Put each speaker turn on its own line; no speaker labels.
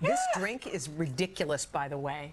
This drink is ridiculous, by the way.